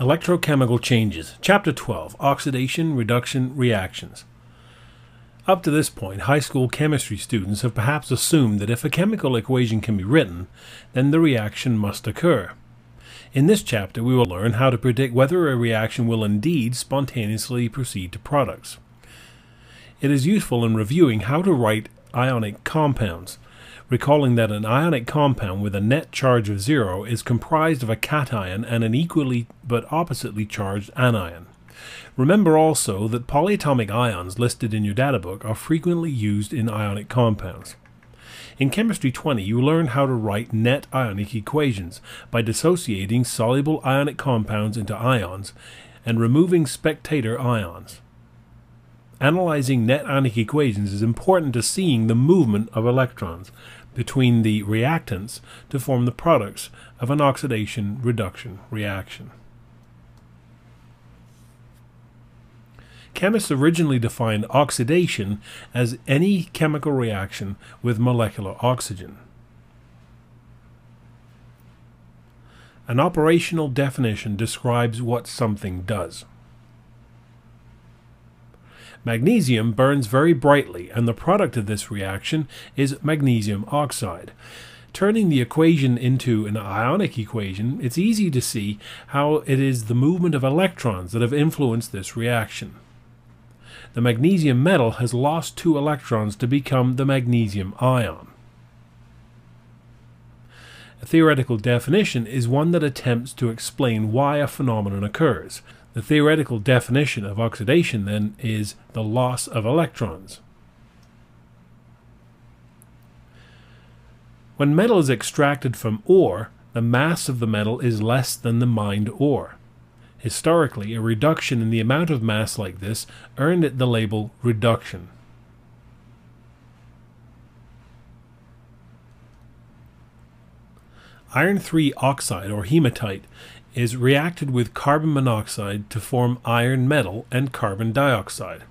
Electrochemical changes. Chapter 12 Oxidation, Reduction, Reactions. Up to this point, high school chemistry students have perhaps assumed that if a chemical equation can be written, then the reaction must occur. In this chapter, we will learn how to predict whether a reaction will indeed spontaneously proceed to products. It is useful in reviewing how to write ionic compounds recalling that an ionic compound with a net charge of zero is comprised of a cation and an equally but oppositely charged anion. Remember also that polyatomic ions listed in your data book are frequently used in ionic compounds. In Chemistry 20, you learn how to write net ionic equations by dissociating soluble ionic compounds into ions and removing spectator ions. Analyzing net ionic equations is important to seeing the movement of electrons between the reactants to form the products of an oxidation reduction reaction. Chemists originally defined oxidation as any chemical reaction with molecular oxygen. An operational definition describes what something does. Magnesium burns very brightly, and the product of this reaction is magnesium oxide. Turning the equation into an ionic equation, it's easy to see how it is the movement of electrons that have influenced this reaction. The magnesium metal has lost two electrons to become the magnesium ion. A theoretical definition is one that attempts to explain why a phenomenon occurs. The theoretical definition of oxidation, then, is the loss of electrons. When metal is extracted from ore, the mass of the metal is less than the mined ore. Historically, a reduction in the amount of mass like this earned it the label reduction. Iron 3 oxide or hematite is reacted with carbon monoxide to form iron metal and carbon dioxide.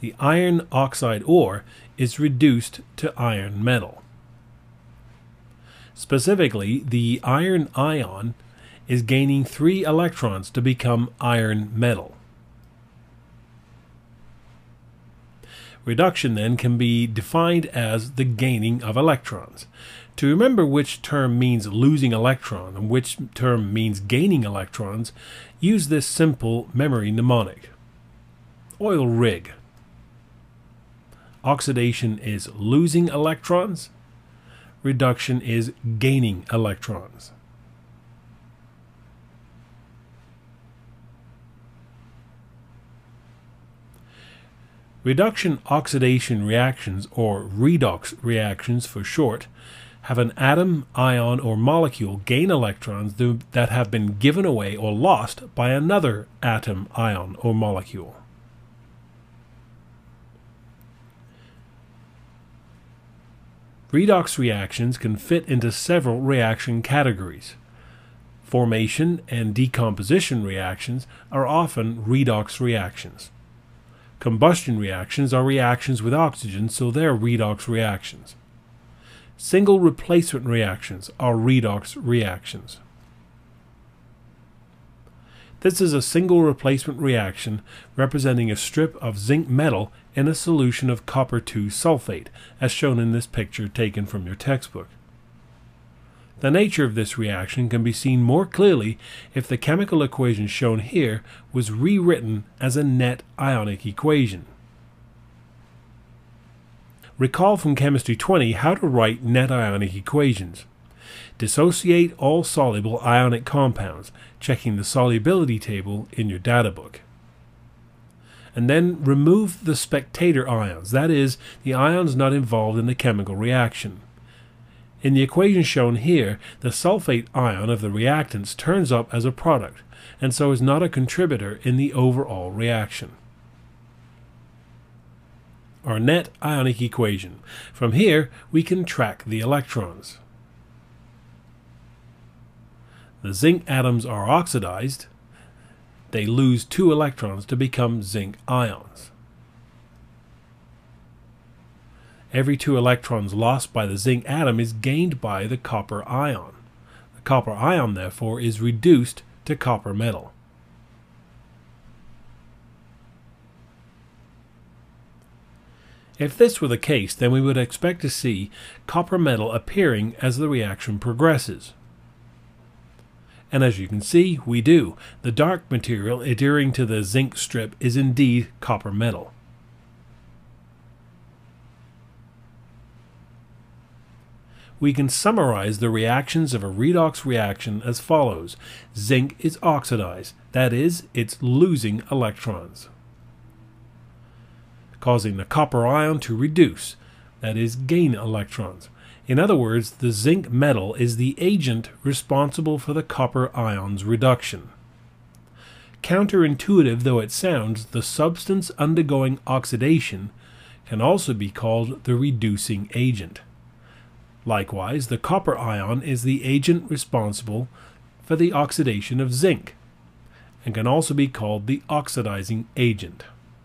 The iron oxide ore is reduced to iron metal. Specifically, the iron ion is gaining three electrons to become iron metal. Reduction then can be defined as the gaining of electrons. To remember which term means losing electron and which term means gaining electrons, use this simple memory mnemonic. Oil rig. Oxidation is losing electrons. Reduction is gaining electrons. Reduction oxidation reactions, or redox reactions for short, have an atom, ion, or molecule gain electrons that have been given away or lost by another atom, ion, or molecule. Redox reactions can fit into several reaction categories. Formation and decomposition reactions are often redox reactions. Combustion reactions are reactions with oxygen, so they're redox reactions. Single replacement reactions are redox reactions. This is a single replacement reaction representing a strip of zinc metal in a solution of copper 2 sulfate, as shown in this picture taken from your textbook. The nature of this reaction can be seen more clearly if the chemical equation shown here was rewritten as a net ionic equation. Recall from Chemistry 20 how to write net ionic equations. Dissociate all soluble ionic compounds, checking the solubility table in your data book. And then remove the spectator ions, that is, the ions not involved in the chemical reaction. In the equation shown here, the sulfate ion of the reactants turns up as a product, and so is not a contributor in the overall reaction our net ionic equation. From here, we can track the electrons. The zinc atoms are oxidized. They lose two electrons to become zinc ions. Every two electrons lost by the zinc atom is gained by the copper ion. The copper ion, therefore, is reduced to copper metal. If this were the case, then we would expect to see copper metal appearing as the reaction progresses. And as you can see, we do. The dark material adhering to the zinc strip is indeed copper metal. We can summarize the reactions of a redox reaction as follows. Zinc is oxidized, that is, it's losing electrons, causing the copper ion to reduce, that is, gain electrons. In other words, the zinc metal is the agent responsible for the copper ion's reduction. Counterintuitive though it sounds, the substance undergoing oxidation can also be called the reducing agent. Likewise, the copper ion is the agent responsible for the oxidation of zinc and can also be called the oxidizing agent.